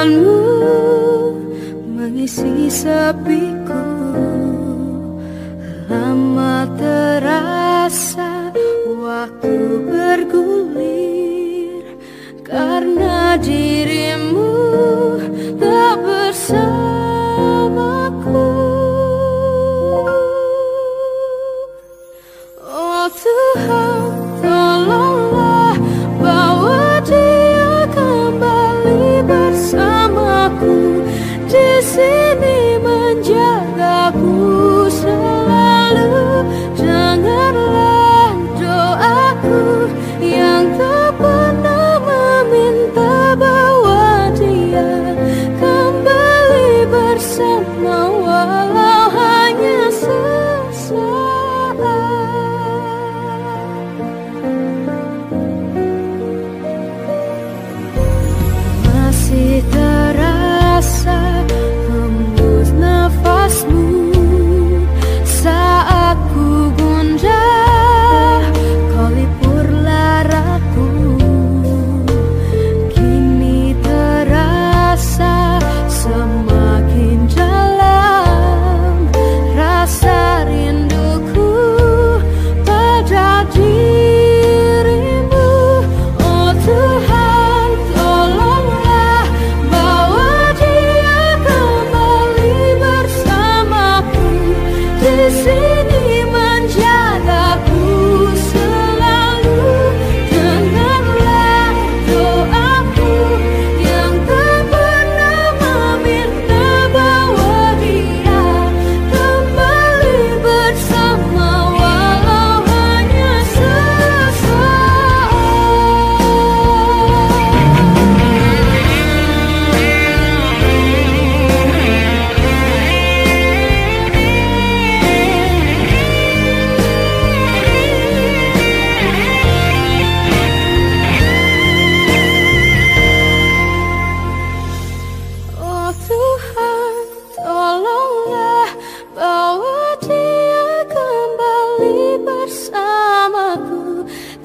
Tanganmu mengisi sepiku. Lama terasa waktu bergulir Karena dirimu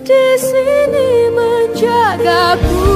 di sini menjagaku.